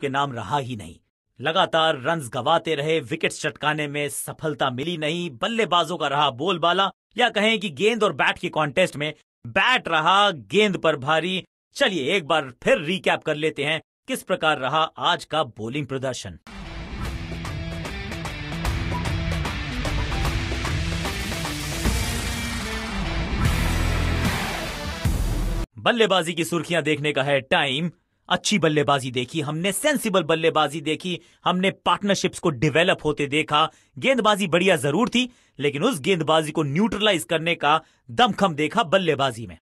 के नाम रहा ही नहीं। लगातार रन गवाते रहे विकेट चटकाने में सफलता मिली नहीं, बल्लेबाजों का रहा बोलबाला, या कहें कि गेंद और बैट के कॉन्टेस्ट में बैट रहा गेंद पर भारी। चलिए एक बार फिर रिकैप कर लेते हैं, किस प्रकार रहा आज का बॉलिंग प्रदर्शन। बल्लेबाजी की सुर्खियाँ देखने का है टाइम। अच्छी बल्लेबाजी देखी, हमने सेंसिबल बल्लेबाजी देखी, हमने पार्टनरशिप्स को डेवलप होते देखा। गेंदबाजी बढ़िया ज़रूर थी, लेकिन उस गेंदबाजी को न्यूट्रलाइज करने का दमखम देखा बल्लेबाजी में।